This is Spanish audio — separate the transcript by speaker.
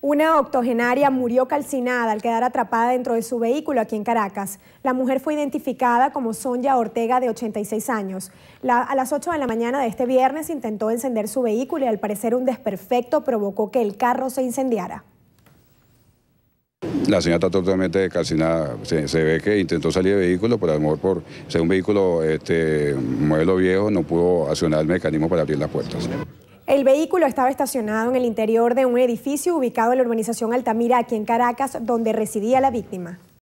Speaker 1: Una octogenaria murió calcinada al quedar atrapada dentro de su vehículo aquí en Caracas. La mujer fue identificada como Sonja Ortega, de 86 años. a las 8 de la mañana de este viernes intentó encender su vehículo y al parecer un desperfecto provocó que el carro se incendiara.
Speaker 2: La señora está totalmente calcinada. Se, ve que intentó salir de vehículo, pero a lo mejor por ser un vehículo este, modelo viejo no pudo accionar el mecanismo para abrir las puertas.
Speaker 1: El vehículo estaba estacionado en el interior de un edificio ubicado en la urbanización Altamira, aquí en Caracas, donde residía la víctima.